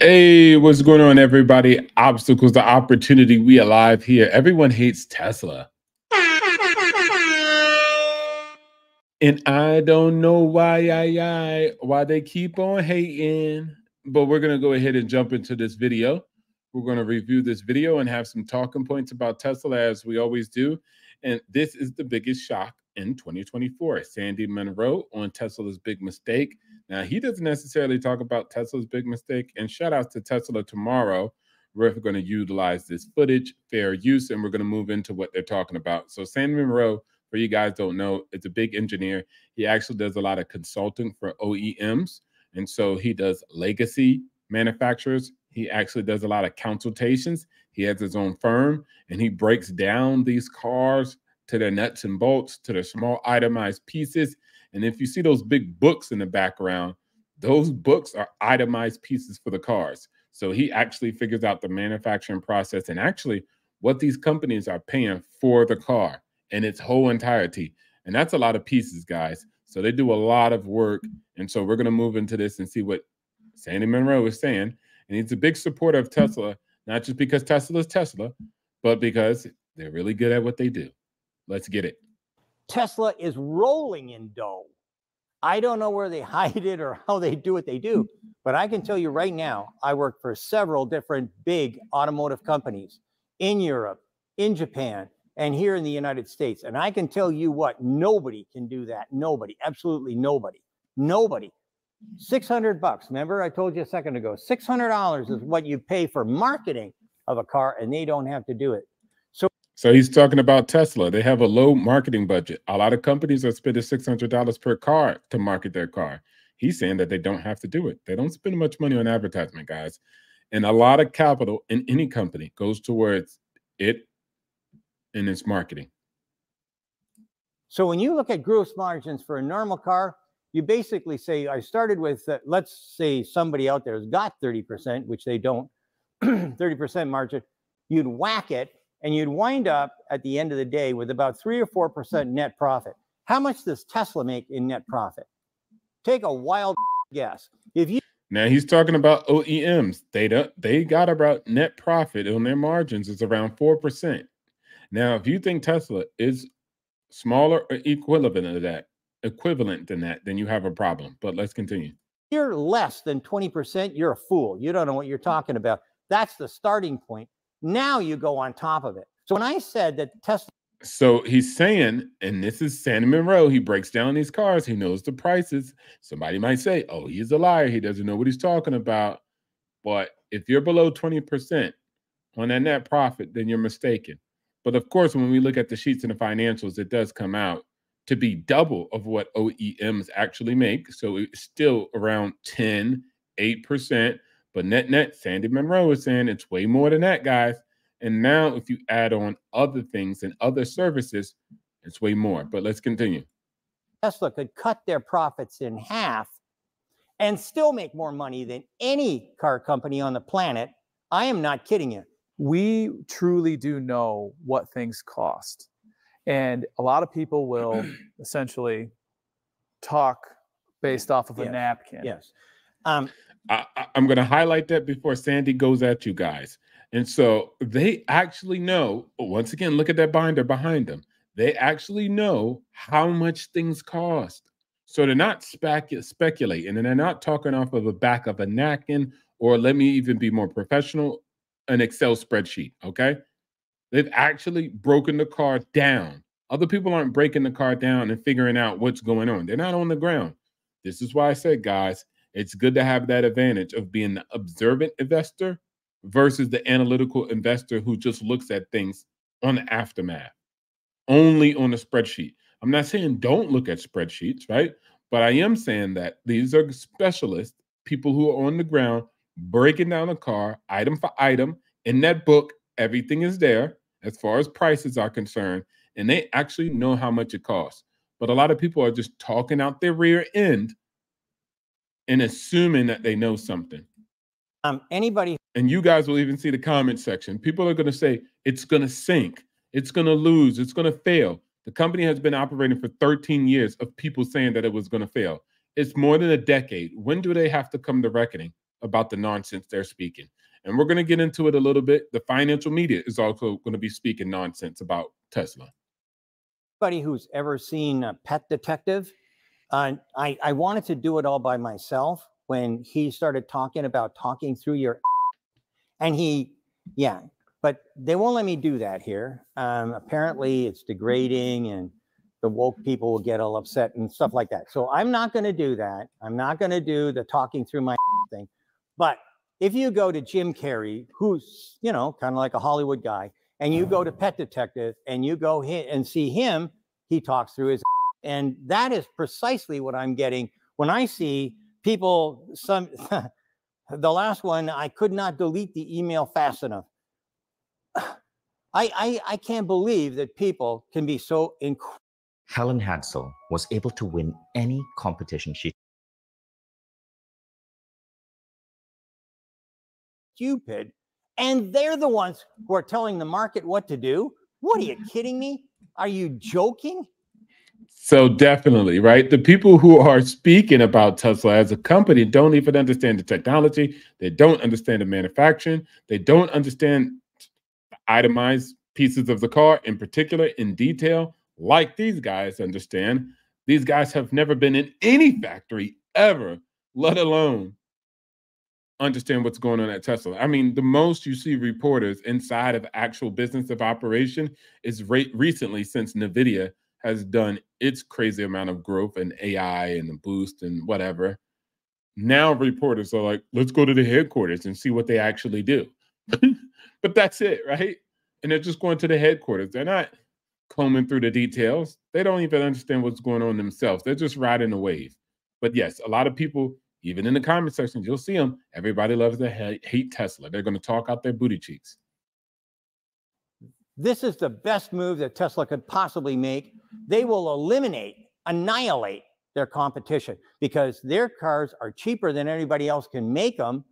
Hey, what's going on, everybody? Obstacles to opportunity. We alive here. Everyone hates Tesla. And I don't know why, I, I, why they keep on hating. But we're going to go ahead and jump into this video. We're going to review this video and have some talking points about Tesla, as we always do. And this is the biggest shock in 2024. Sandy Munro on Tesla's big mistake. Now, he doesn't necessarily talk about Tesla's big mistake. And shout out to Tesla tomorrow. We're going to utilize this footage, fair use, and we're going to move into what they're talking about. So, Sandy Munro, for you guys don't know, it's a big engineer. He actually does a lot of consulting for OEMs. And so he does legacy manufacturers. He actually does a lot of consultations. He has his own firm and he breaks down these cars to their nuts and bolts, to their small itemized pieces. And if you see those big books in the background, those books are itemized pieces for the cars. So he actually figures out the manufacturing process and actually what these companies are paying for the car in its whole entirety. And that's a lot of pieces, guys. So they do a lot of work. And so we're going to move into this and see what Sandy Munro is saying. And he's a big supporter of Tesla, not just because Tesla is Tesla, but because they're really good at what they do. Let's get it. Tesla is rolling in dough. I don't know where they hide it or how they do what they do, mm. but I can tell you right now, I work for several different big automotive companies in Europe, in Japan, and here in the United States. And I can tell you what, nobody can do that. Nobody, absolutely nobody. Nobody. 600 bucks. Remember, I told you a second ago, $600 is mm. what you pay for marketing of a car, and they don't have to do it. So he's talking about Tesla. They have a low marketing budget. A lot of companies are spending $600 per car to market their car. He's saying that they don't have to do it. They don't spend much money on advertisement, guys. And a lot of capital in any company goes towards it and its marketing. So when you look at gross margins for a normal car, you basically say, I started with, uh, let's say somebody out there has got 30%, which they don't, 30% margin. You'd whack it and you'd wind up at the end of the day with about three or four percent net profit. How much does Tesla make in net profit? Take a wild guess. If you now he's talking about OEMs. They don't, they got about net profit on their margins is around four percent. Now, if you think Tesla is smaller or equivalent to that, equivalent than that, then you have a problem. But let's continue. You're less than 20%, you're a fool. You don't know what you're talking about. That's the starting point. Now you go on top of it. So when I said that Tesla so he's saying, and this is Sandy Munro, he breaks down these cars, he knows the prices. Somebody might say, oh, he's a liar, he doesn't know what he's talking about. But if you're below 20% on that net profit, then you're mistaken. But of course, when we look at the sheets and the financials, it does come out to be double of what OEMs actually make. So it's still around 10, 8%. But net net, Sandy Munro is saying it's way more than that, guys. And now, if you add on other things and other services, it's way more. But let's continue. Tesla could cut their profits in half and still make more money than any car company on the planet. I am not kidding you. We truly do know what things cost. And a lot of people will essentially talk based off of a yes. napkin. Yes. Um, I, am going to highlight that before Sandy goes at you guys. And so they actually know, once again, look at that binder behind them. They actually know how much things cost. So they're not specu- speculating and they're not talking off of the back of a napkin or let me even be more professional, an Excel spreadsheet. Okay. They've actually broken the car down. Other people aren't breaking the car down and figuring out what's going on. They're not on the ground. This is why I said, guys, it's good to have that advantage of being the observant investor versus the analytical investor who just looks at things on the aftermath, only on a spreadsheet. I'm not saying don't look at spreadsheets, right? But I am saying that these are specialists, people who are on the ground breaking down a car item for item. In that book, everything is there as far as prices are concerned, and they actually know how much it costs. But a lot of people are just talking out their rear end and assuming that they know something. Um, anybody, and you guys will even see the comment section. People are going to say it's going to sink, it's going to lose, it's going to fail. The company has been operating for 13 years of people saying that it was going to fail. It's more than a decade. When do they have to come to reckoning about the nonsense they're speaking. And we're going to get into it a little bit. The financial media is also going to be speaking nonsense about Tesla. Anybody who's ever seen a Pet Detective, I, I wanted to do it all by myself when he started talking about talking through your and he yeah but they won't let me do that here. Um, apparently it's degrading and the woke people will get all upset and stuff like that. So i'm not going to do that. I'm not going to do the talking through my thing. But if you go to jim carrey who's you know kind of like a hollywood guy and you go to pet detective and you go and see him he talks through his and that is precisely what i'm getting when i see people some the last one i could not delete the email fast enough. I, I i can't believe that people can be so incredible helen hadsell was able to win any competition she stupid. And they're the ones who are telling the market what to do? What are you kidding me? Are you joking so definitely, right? The people who are speaking about Tesla as a company don't even understand the technology. They don't understand the manufacturing. They don't understand itemized pieces of the car in particular in detail, like these guys understand. These guys have never been in any factory ever, let alone understand what's going on at Tesla. I mean, the most you see reporters inside of actual business of operation is re- recently since NVIDIA has done its crazy amount of growth and AI and the boost and whatever. Now reporters are like, let's go to the headquarters and see what they actually do. but that's it, right? And they're just going to the headquarters. They're not combing through the details. They don't even understand what's going on themselves. They're just riding the wave. But yes, a lot of people, even in the comment sections, you'll see them. Everybody loves to hate Tesla. They're going to talk out their booty cheeks. This is the best move that Tesla could possibly make. They will eliminate, annihilate their competition because their cars are cheaper than anybody else can make them.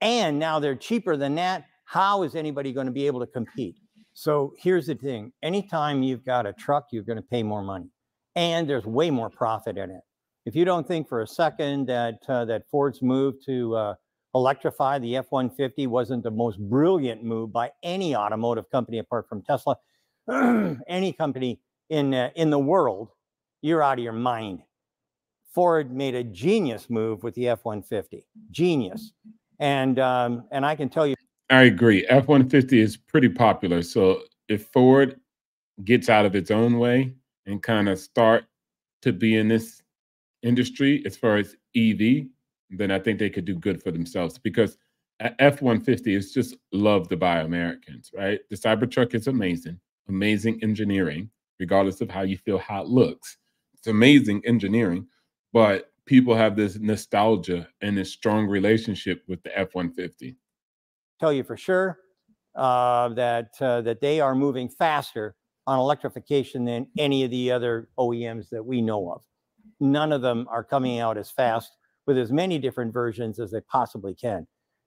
And now they're cheaper than that. How is anybody going to be able to compete? So here's the thing anytime you've got a truck, you're going to pay more money and there's way more profit in it. If you don't think for a second that uh, that Ford's move to uh, electrify the F 150 wasn't the most brilliant move by any automotive company apart from Tesla. any company in, uh, in the world, you're out of your mind. Ford made a genius move with the F 150. Genius. And, um, and I can tell you. I agree. F 150 is pretty popular. So if Ford gets out of its own way and kind of start to be in this industry as far as EV, then I think they could do good for themselves because F 150 is just loved by Americans, right? The Cybertruck is amazing, amazing engineering, regardless of how you feel how it looks. It's amazing engineering, but people have this nostalgia and this strong relationship with the F 150. Tell you for sure uh, that uh, that they are moving faster on electrification than any of the other OEMs that we know of. None of them are coming out as fast with as many different versions as they possibly can.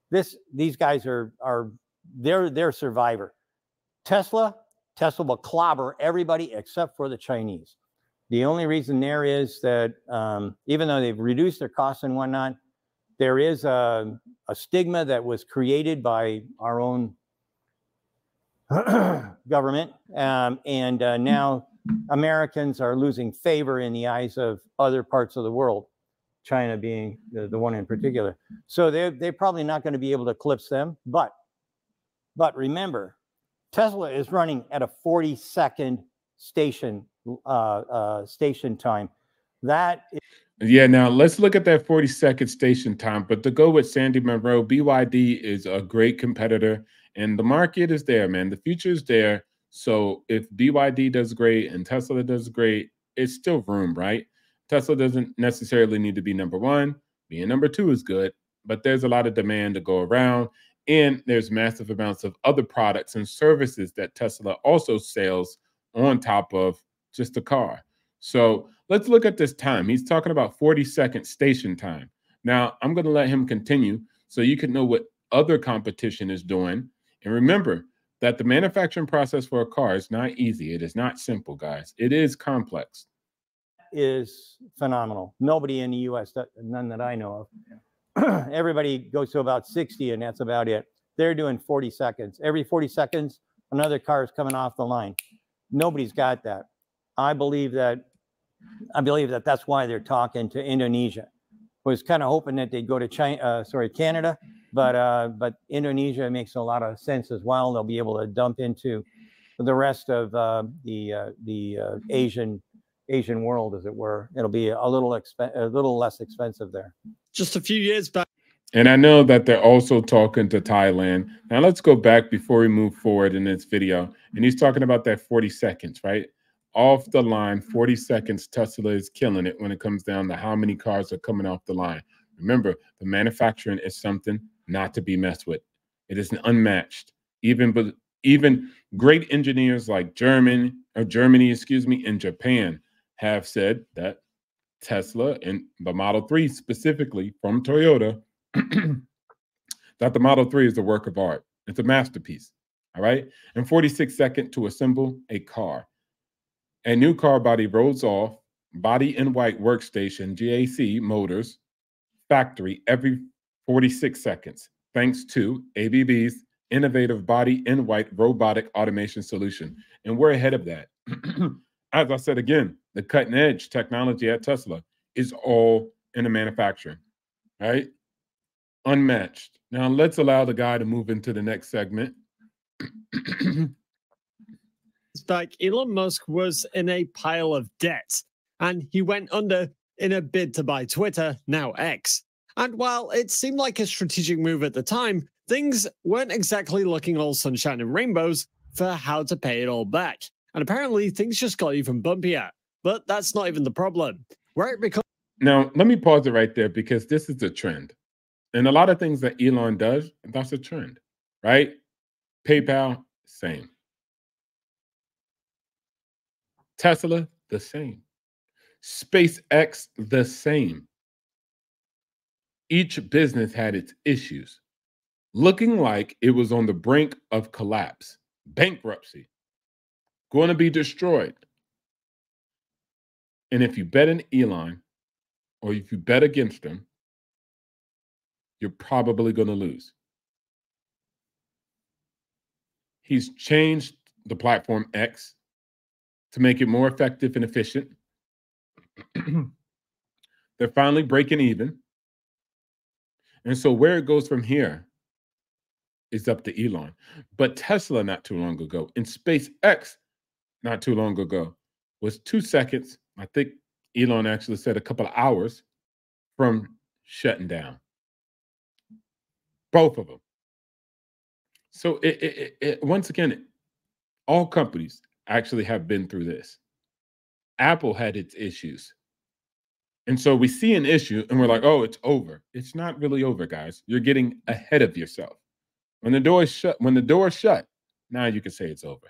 This these guys are are they're they're survivor. Tesla, Tesla will clobber everybody except for the Chinese. The only reason there is that um, even though they've reduced their costs and whatnot, there is a, a stigma that was created by our own government, um, and uh, now Americans are losing favor in the eyes of other parts of the world. China being the, the one in particular. So they're, they're probably not going to be able to eclipse them. But, but remember, Tesla is running at a 40 second station uh, uh, station time. That is- yeah. Now let's look at that 40 second station time. But to go with Sandy Munro, BYD is a great competitor, and the market is there, man. The future is there. So if BYD does great and Tesla does great, it's still room, right? Tesla doesn't necessarily need to be number one. Being number two is good, but there's a lot of demand to go around. And there's massive amounts of other products and services that Tesla also sells on top of just the car. So let's look at this time. He's talking about 40 second station time. Now, I'm going to let him continue so you can know what other competition is doing. And remember that the manufacturing process for a car is not easy. It is not simple, guys. It is complex is phenomenal. Nobody in the U.S. None that I know of. everybody goes to about 60 and that's about it. They're doing 40 seconds. Every 40 seconds, another car is coming off the line. Nobody's got that. I believe that I believe that that's why they're talking to Indonesia. Was kind of hoping that they'd go to China, uh, sorry, Canada, but uh, but Indonesia makes a lot of sense as well. They'll be able to dump into the rest of uh, the uh, the uh, Asian Asian world, as it were. It'll be a little exp- a little less expensive there. Just a few years back. And I know that they're also talking to Thailand. Now let's go back before we move forward in this video. And he's talking about that 40 seconds, right? Off the line, 40 seconds, Tesla is killing it when it comes down to how many cars are coming off the line. Remember, the manufacturing is something not to be messed with. It is unmatched. Even but even great engineers like German or Germany, excuse me, and Japan have said that Tesla and the Model 3 specifically from Toyota that the Model 3 is a work of art. It's a masterpiece. All right. And 46 seconds to assemble a car. A new car body rolls off, body in white workstation, GAC Motors factory every 46 seconds, thanks to ABB's innovative body in white robotic automation solution. And we're ahead of that. As I said again, the cutting edge technology at Tesla is all in the manufacturing, right? Unmatched. Now let's allow the guy to move into the next segment. back, Elon Musk was in a pile of debt and he went under in a bid to buy Twitter, now X. And while it seemed like a strategic move at the time, things weren't exactly looking all sunshine and rainbows for how to pay it all back. And apparently things just got even bumpier. But that's not even the problem. Where it becomes now, let me pause it right there because this is a trend. And a lot of things that Elon does, that's a trend, right? PayPal, same. Tesla, the same. SpaceX, the same. Each business had its issues, looking like it was on the brink of collapse, bankruptcy, going to be destroyed. And if you bet in Elon or if you bet against him, you're probably going to lose. He's changed the platform X to make it more effective and efficient. They're finally breaking even. And so where it goes from here is up to Elon. But Tesla, not too long ago, and SpaceX, not too long ago, was two seconds. I think Elon actually said a couple of hours from shutting down. Both of them. So it, it, it, once again, all companies actually have been through this. Apple had its issues. And so we see an issue and we're like, oh, it's over. It's not really over, guys. You're getting ahead of yourself. When the door is shut, when the door is shut, now you can say it's over.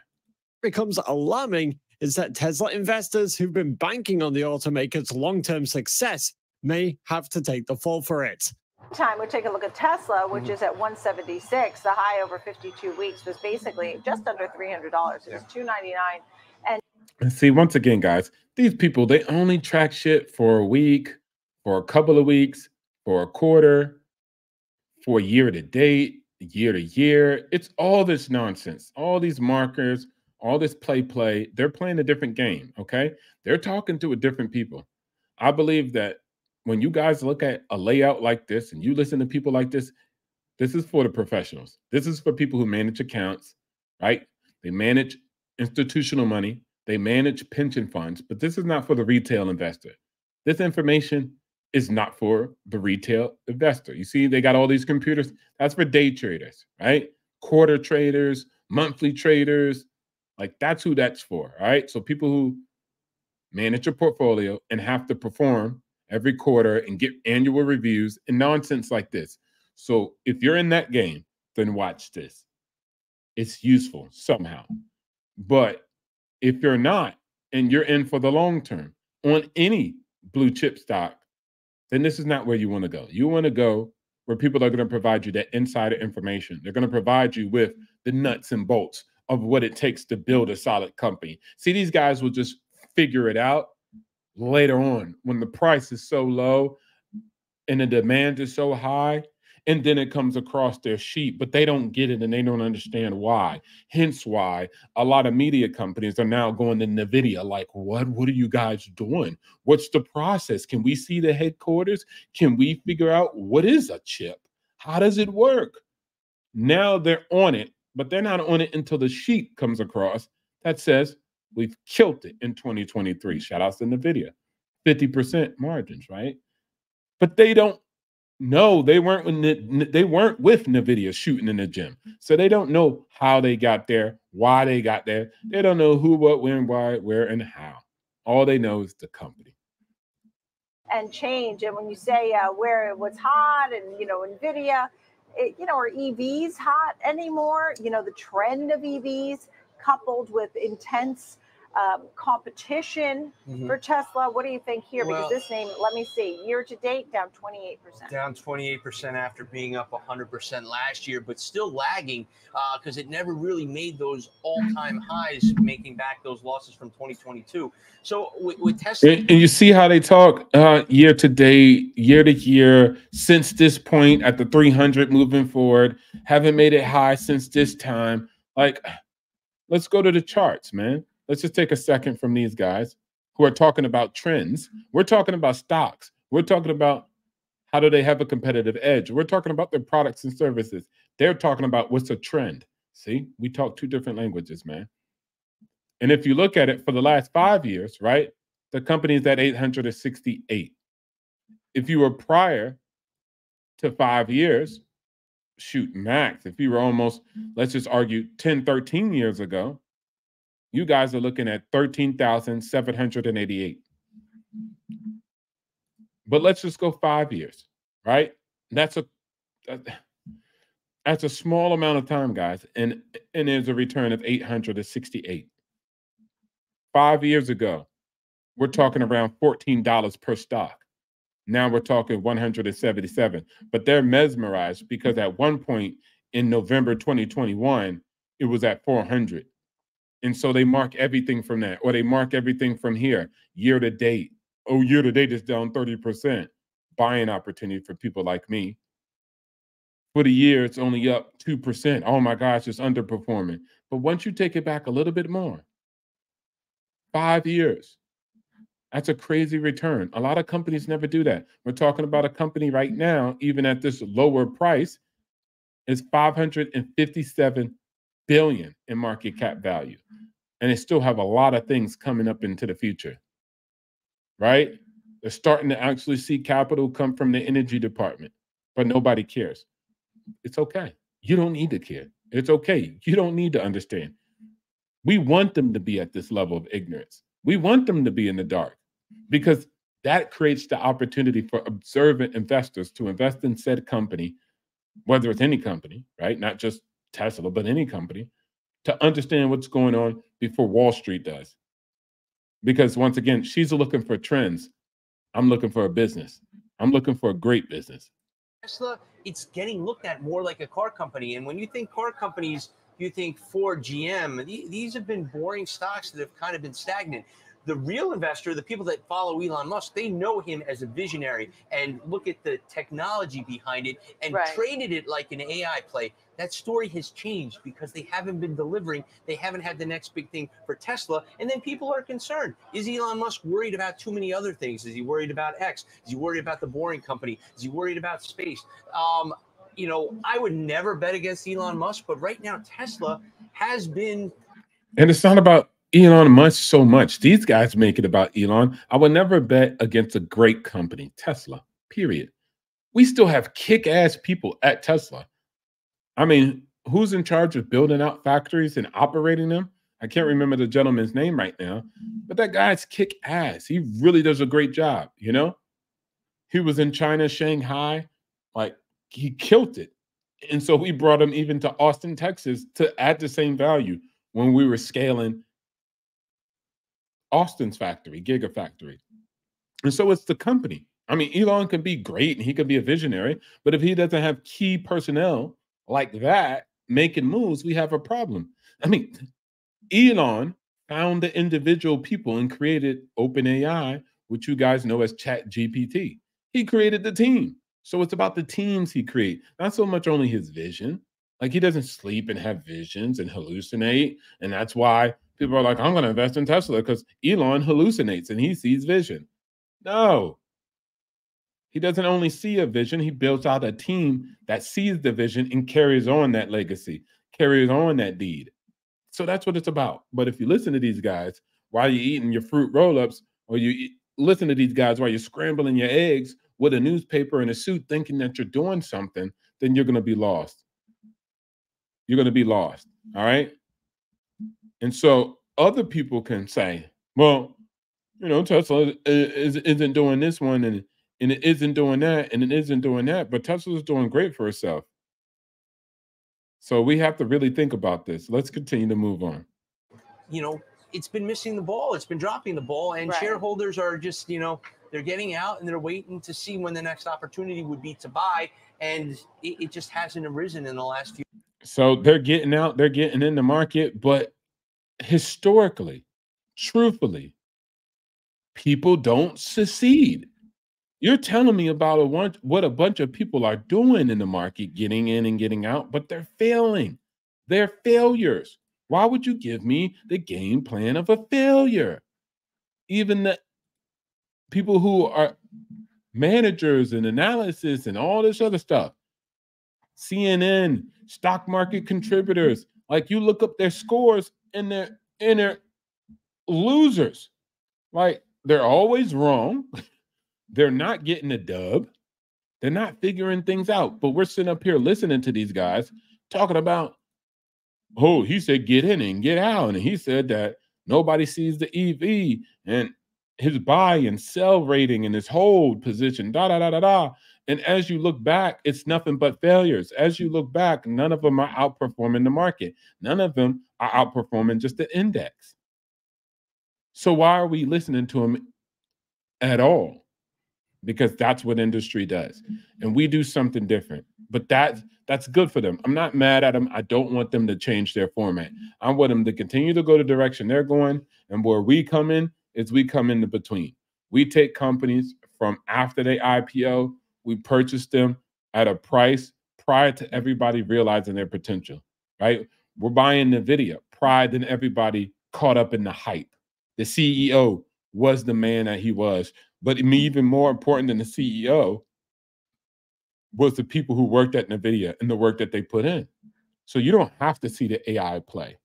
Becomes alarming is that Tesla investors who've been banking on the automaker's long-term success may have to take the fall for it time, we take a look at Tesla, which mm-hmm. is at 176. The high over 52 weeks was basically just under $300. It was 299 and and see, once again, guys, these people they only track shit for a week, for a couple of weeks, for a quarter, for year to date, year to year. It's all this nonsense, all these markers, all this play play. They're playing a different game. Okay, they're talking to a different people. I believe that when you guys look at a layout like this and you listen to people like this, this is for the professionals. This is for people who manage accounts, right? They manage institutional money, they manage pension funds, but this is not for the retail investor. This information is not for the retail investor. You see, they got all these computers. That's for day traders, right? Quarter traders, monthly traders. Like that's who that's for. All right. So people who manage a portfolio and have to perform every quarter and get annual reviews and nonsense like this. So if you're in that game, then watch this. It's useful somehow. But if you're not and you're in for the long term on any blue chip stock, then this is not where you want to go. You want to go where people are going to provide you that insider information. They're going to provide you with the nuts and bolts of what it takes to build a solid company. See, these guys will just figure it out later on when the price is so low and the demand is so high and then it comes across their sheet, but they don't get it and they don't understand why. Hence why a lot of media companies are now going to NVIDIA like, what? What are you guys doing? What's the process? Can we see the headquarters? Can we figure out what is a chip? How does it work? Now they're on it, but they're not on it until the sheet comes across that says we've killed it in 2023. Shout outs to NVIDIA. 50% margins, right? But they don't know they weren't when they weren't with Nvidia shooting in the gym, so they don't know how they got there, why they got there. They don't know who, what, when, why, where, and how. All they know is the company. And change, and when you say uh, where it was hot, and you know Nvidia, you know, are EVs hot anymore? You know, the trend of EVs coupled with intense um, competition mm-hmm. for Tesla. What do you think here? Well, because this name, let me see, year to date down 28%. Down 28% after being up 100% last year, but still lagging because uh, it never really made those all time highs, making back those losses from 2022. So with, with Tesla. And, and, you see how they talk uh, year to date, year to year, since this point at the 300 moving forward, haven't made it high since this time. Like, let's go to the charts, man let's just take a second from these guys who are talking about trends. Mm-hmm. We're talking about stocks. We're talking about how do they have a competitive edge. We're talking about their products and services. They're talking about what's a trend. See, we talk two different languages, man. And if you look at it for the last five years, right, the company is at 868. If you were prior to five years, shoot, max, if you were almost, mm-hmm. let's just argue 10, 13 years ago, you guys are looking at 13,788. But let's just go five years, right? That's a that's a small amount of time, guys, and and there's a return of 868. Five years ago, we're talking around $14 per stock. Now we're talking 177. But they're mesmerized because at one point in November 2021, it was at 400. And so they mark everything from that, or they mark everything from here, year to date. Oh, year to date is down 30%. Buying opportunity for people like me. For the year, it's only up 2%. Oh my gosh, it's underperforming. But once you take it back a little bit more, five years, that's a crazy return. A lot of companies never do that. We're talking about a company right now, even at this lower price, is 557 billion in market cap mm-hmm. value. And they still have a lot of things coming up into the future. Right? Mm-hmm. They're starting to actually see capital come from the energy department, but nobody cares. It's okay. You don't need to care. It's okay. You don't need to understand. We want them to be at this level of ignorance. We want them to be in the dark mm-hmm. because that creates the opportunity for observant investors to invest in said company, whether it's any company, right? Not just Tesla, but any company, to understand what's going on before Wall Street does. Because once again, she's looking for trends. I'm looking for a business. I'm looking for a great business. Tesla, it's getting looked at more like a car company. And when you think car companies, you think Ford, GM, these have been boring stocks that have kind of been stagnant the real investor, the people that follow Elon Musk, they know him as a visionary and look at the technology behind it and right. traded it like an AI play. That story has changed because they haven't been delivering. They haven't had the next big thing for Tesla. And then people are concerned. Is Elon Musk worried about too many other things? Is he worried about X? Is he worried about the boring company? Is he worried about space? Um, you know, I would never bet against Elon Musk, but right now Tesla has been. And it's not about Elon Musk so much. These guys make it about Elon. I would never bet against a great company, Tesla, period. We still have kick ass people at Tesla. I mean, who's in charge of building out factories and operating them? I can't remember the gentleman's name right now, but that guy's kick ass. He really does a great job, you know? He was in China, Shanghai, like he killed it. And so we brought him even to Austin, Texas to add the same value when we were scaling Austin's factory, Gigafactory. And so it's the company. I mean, Elon can be great and he can be a visionary, but if he doesn't have key personnel like that making moves, we have a problem. I mean, Elon found the individual people and created OpenAI, which you guys know as Chat GPT. He created the team. So it's about the teams he create, not so much only his vision. Like he doesn't sleep and have visions and hallucinate. And that's why people are like, I'm going to invest in Tesla because Elon hallucinates and he sees vision. No. He doesn't only see a vision, he builds out a team that sees the vision and carries on that legacy, carries on that deed. So that's what it's about. But if you listen to these guys while you're eating your fruit roll ups, or you listen to these guys while you're scrambling your eggs with a newspaper and a suit thinking that you're doing something, then you're going to be lost. You're going to be lost. All right. And so other people can say, well, you know, Tesla is, isn't doing this one and, and it isn't doing that and it isn't doing that, but Tesla's doing great for itself. So we have to really think about this. Let's continue to move on. You know, it's been missing the ball. It's been dropping the ball, and Right. shareholders are just, you know, they're getting out and they're waiting to see when the next opportunity would be to buy, and it, it just hasn't arisen in the last few. So they're getting out, they're getting in the market, but historically, truthfully, people don't succeed. You're telling me about a what a bunch of people are doing in the market, getting in and getting out, but they're failing. They're failures. Why would you give me the game plan of a failure? Even the people who are managers and analysis and all this other stuff, CNN, stock market contributors, like you look up their scores and they're and they're losers. Like they're always wrong. They're not getting a dub. They're not figuring things out. But we're sitting up here listening to these guys talking about, oh, he said get in and get out. And he said that nobody sees the EV and his buy and sell rating and his hold position, da da da da da. And as you look back, it's nothing but failures. As you look back, none of them are outperforming the market. None of them are outperforming just the index. So why are we listening to them at all? Because that's what industry does. Mm-hmm. And we do something different. But that that's good for them. I'm not mad at them. I don't want them to change their format. Mm-hmm. I want them to continue to go the direction they're going. And where we come in is we come in the between. We take companies from after they IPO, we purchase them at a price prior to everybody realizing their potential, right? We're buying NVIDIA prior than everybody caught up in the hype. The CEO was the man that he was. But even more important than the CEO was the people who worked at NVIDIA and the work that they put in. So you don't have to see the AI play.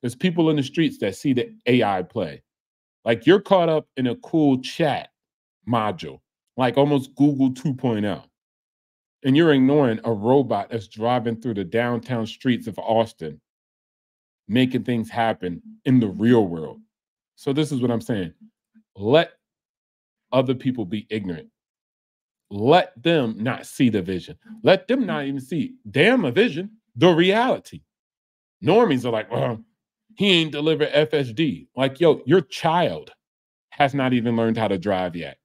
There's people in the streets that see the AI play. Like you're caught up in a cool chat module, like almost Google 2.0. And you're ignoring a robot that's driving through the downtown streets of Austin, making things happen in the real world. So this is what I'm saying. Let other people be ignorant. Let them not see the vision. Let them not even see damn a vision, the reality. Normies are like, well, he ain't delivered FSD. Like, yo, your child has not even learned how to drive yet.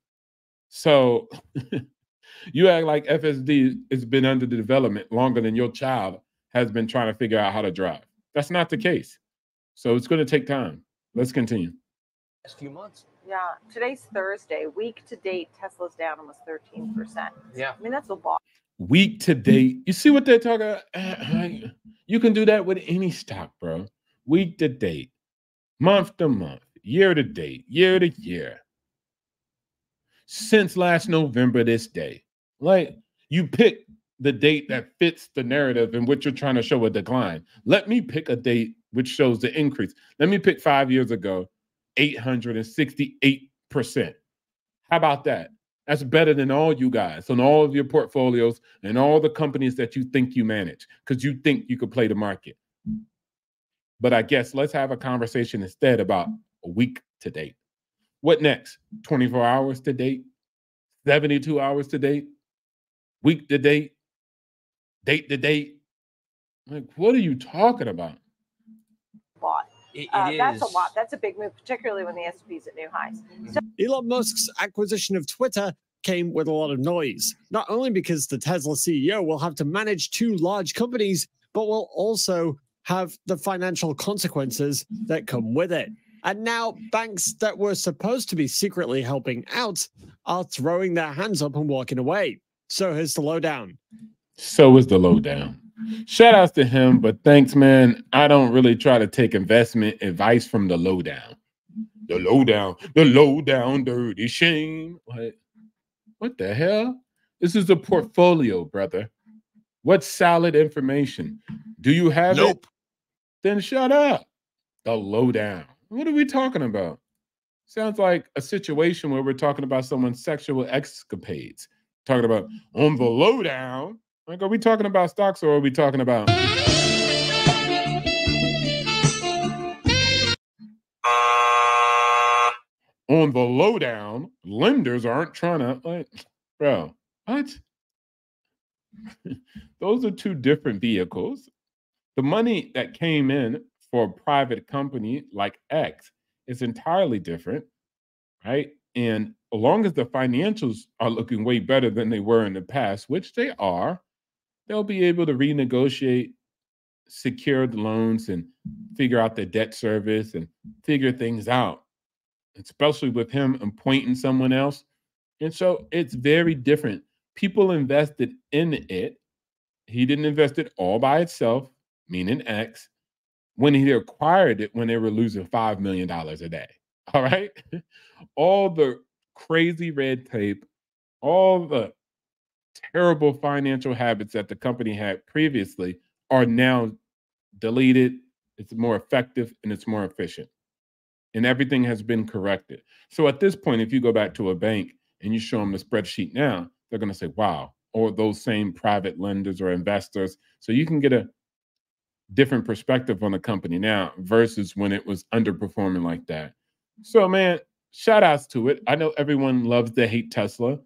So you act like FSD has been under development longer than your child has been trying to figure out how to drive. That's not the case. So it's going to take time. Let's continue. Last few months. Yeah, today's Thursday. Week to date, Tesla's down almost 13%. Yeah. I mean, that's a lot. Week to date. You see what they're talking about? Uh, you can do that with any stock, bro. Week to date, month to month, year to date, year to year. Since last November, this day. Like you pick the date that fits the narrative in which you're trying to show a decline. Let me pick a date which shows the increase. Let me pick five years ago, 868%. How about that? That's better than all you guys on all of your portfolios and all the companies that you think you manage because you think you could play the market. But I guess let's have a conversation instead about a week to date. What next? 24 hours to date? 72 hours to date? Week to date? Date to date? Like, what are you talking about? Lot. It, Uh, it that's a lot. That's a big move, particularly when the S&P is at new highs. So Elon Musk's acquisition of Twitter came with a lot of noise, not only because the Tesla CEO will have to manage two large companies, but will also have the financial consequences that come with it. And now banks that were supposed to be secretly helping out are throwing their hands up and walking away. So here's the lowdown. So is the lowdown. Shout outs to him, but thanks, man. I don't really try to take investment advice from the lowdown. The lowdown, the lowdown, dirty shame. What? What the hell? This is a portfolio, brother. What solid information? Do you have Nope. it? Then shut up. The lowdown. What are we talking about? Sounds like a situation where we're talking about someone's sexual escapades. Talking about on the lowdown. Like, are we talking about stocks or are we talking about? On the lowdown, lenders aren't trying to like, bro. What? Those are two different vehicles. The money that came in for a private company like X is entirely different, right? And as long as the financials are looking way better than they were in the past, which they are, they'll be able to renegotiate secured loans and figure out the debt service and figure things out, especially with him appointing someone else. And so it's very different. People invested in it. He didn't invest it all by itself, meaning X, when he acquired it when they were losing $5 million a day. All right. All the crazy red tape, all the terrible financial habits that the company had previously are now deleted. It's more effective and it's more efficient. And everything has been corrected. So at this point, if you go back to a bank and you show them the spreadsheet now, they're going to say, wow, or those same private lenders or investors. So you can get a different perspective on the company now versus when it was underperforming like that. So, man, shout outs to it. I know everyone loves to hate Tesla.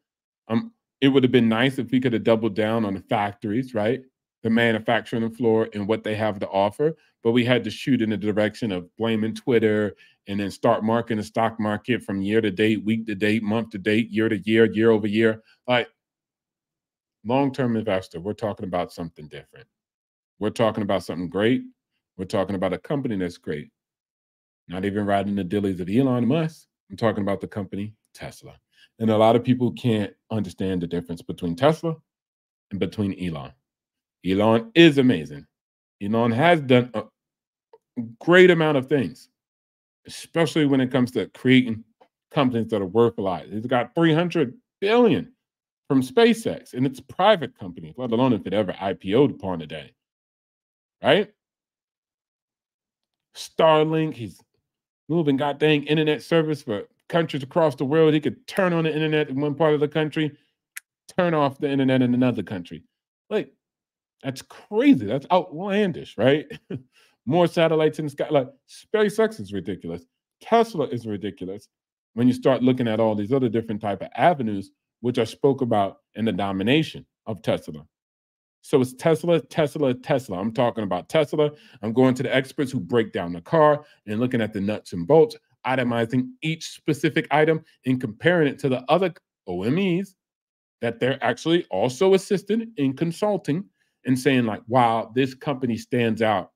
Um, it would have been nice if we could have doubled down on the factories, right? The manufacturing floor and what they have to offer. But we had to shoot in the direction of blaming Twitter and then start marking the stock market from year to date, week to date, month to date, year to year, year over year. Like long term investor, we're talking about something different. We're talking about something great. We're talking about a company that's great. Not even riding the dillies of Elon Musk. I'm talking about the company Tesla. And a lot of people can't understand the difference between Tesla and between Elon. Elon is amazing. Elon has done a great amount of things, especially when it comes to creating companies that are worth a lot. He's got 300 billion from SpaceX and it's a private company, let alone if it ever IPO'd upon day. Right? Starlink, he's moving god dang internet service for countries across the world. He could turn on the internet in one part of the country, turn off the internet in another country. Like, that's crazy. That's outlandish, right? More satellites in the sky. Like, SpaceX is ridiculous. Tesla is ridiculous. When you start looking at all these other different type of avenues, which I spoke about in the domination of Tesla. So it's Tesla, Tesla, Tesla. I'm talking about Tesla. I'm going to the experts who break down the car and looking at the nuts and bolts, itemizing each specific item and comparing it to the other OMEs that they're actually also assisting in consulting and saying, like, wow, this company stands out.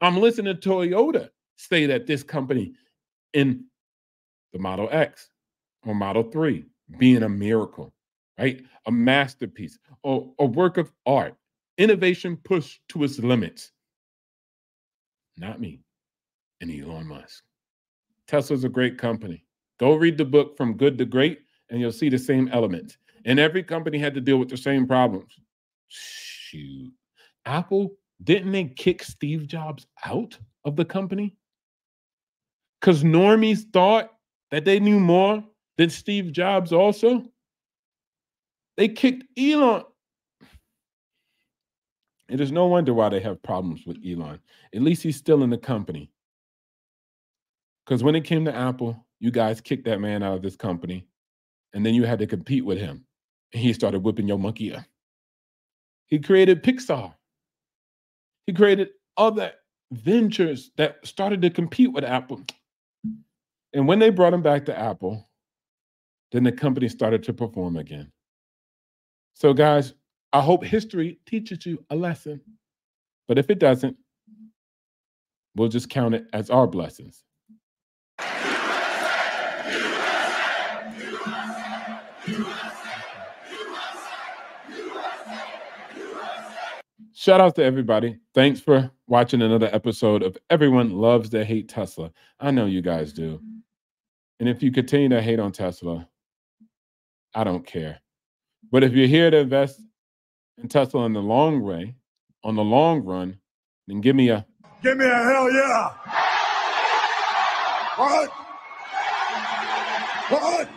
I'm listening to Toyota say that this company in the Model X or Model 3 being a miracle, right? A masterpiece or a work of art, innovation pushed to its limits. Not me and Elon Musk. Tesla's a great company. Go read the book From Good to Great, and you'll see the same elements. And every company had to deal with the same problems. Shoot. Apple, didn't they kick Steve Jobs out of the company? Because normies thought that they knew more than Steve Jobs also. They kicked Elon. It is no wonder why they have problems with Elon. At least he's still in the company. Because when it came to Apple, you guys kicked that man out of this company, and then you had to compete with him. And he started whipping your monkey up. He created Pixar. He created other ventures that started to compete with Apple. And when they brought him back to Apple, then the company started to perform again. So, guys, I hope history teaches you a lesson. But if it doesn't, we'll just count it as our blessings. Shout out to everybody. Thanks for watching another episode of Everyone Loves to Hate Tesla. I know you guys do. And if you continue to hate on Tesla, I don't care. But if you're here to invest in Tesla in the long way, on the long run, then give me a Give me a hell yeah. What? What?